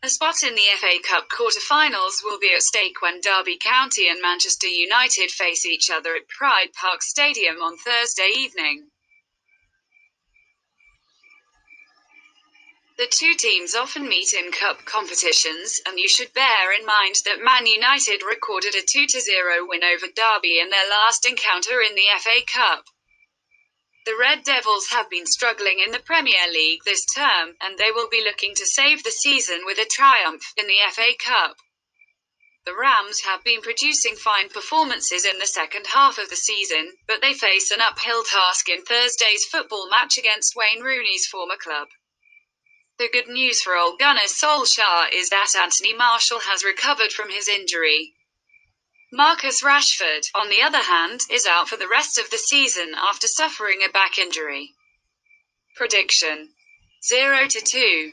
A spot in the FA Cup quarter-finals will be at stake when Derby County and Manchester United face each other at Pride Park Stadium on Thursday evening. The two teams often meet in cup competitions, and you should bear in mind that Man United recorded a 2-0 win over Derby in their last encounter in the FA Cup. The Red Devils have been struggling in the Premier League this term, and they will be looking to save the season with a triumph in the FA Cup. The Rams have been producing fine performances in the second half of the season, but they face an uphill task in Thursday's football match against Wayne Rooney's former club. The good news for Ole Gunnar Solskjaer is that Anthony Martial has recovered from his injury. Marcus Rashford, on the other hand, is out for the rest of the season after suffering a back injury. Prediction 0 to 2.